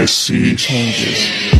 I see changes.